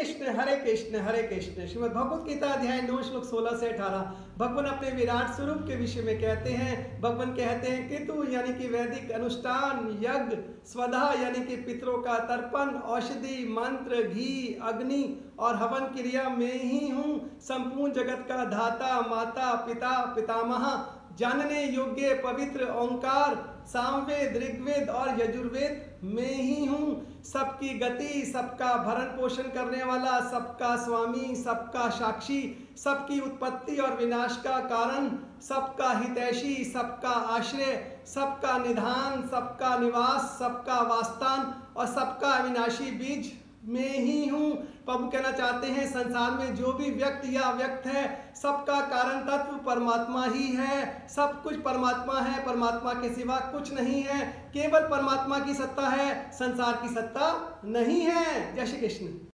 कृष्ण, हरे कृष्ण हरे कृष्ण। श्रीमद भगवत गीता अध्याय नौ, श्लोक सोलह से अठारह। भगवान अपने विराट स्वरूप के विषय में कहते हैं, भगवान कहते हैं, केतु, यानी कि वैदिक अनुष्ठान, यज्ञ, स्वधा, यानी कि पितरों का तर्पण, औषधि, मंत्र, घी, अग्नि और हवन क्रिया में ही हूँ। संपूर्ण जगत का धाता माता, पिता, पितामह जानने योग्य पवित्र ओंकार, सामवेद, ऋग्वेद और यजुर्वेद में ही हूँ। सबकी गति, सबका भरण पोषण करने वाला, सबका स्वामी, सबका साक्षी, सबकी उत्पत्ति और विनाश का कारण, सबका हितैषी, सबका आश्रय, सबका निधान, सबका निवास, सबका वास्तान और सबका अविनाशी बीज। में ही हूँ। प्रभु कहना चाहते हैं, संसार में जो भी व्यक्ति या व्यक्त है, सबका कारण तत्व परमात्मा ही है। सब कुछ परमात्मा है, परमात्मा के सिवा कुछ नहीं है। केवल परमात्मा की सत्ता है, संसार की सत्ता नहीं है। जय श्री कृष्ण।